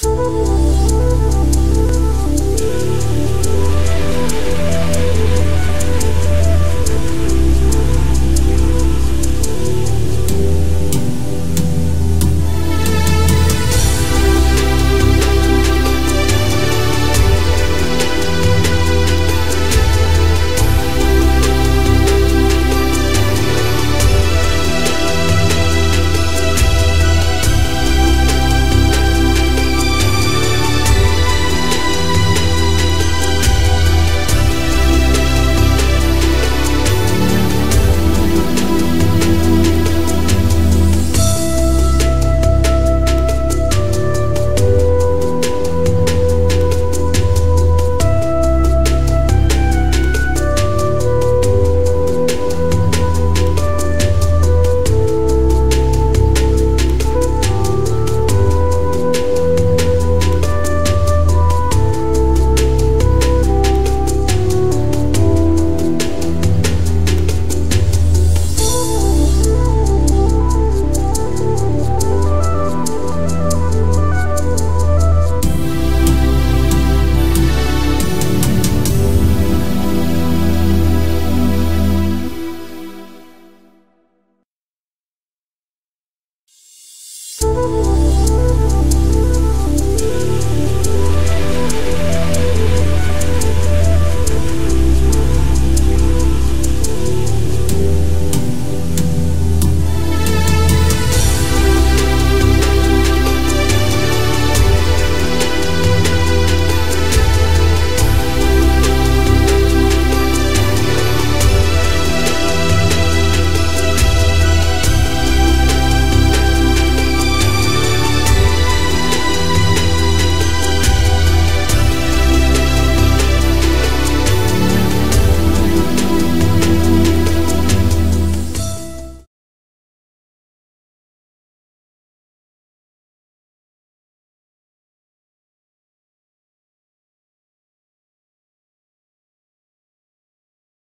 Música oh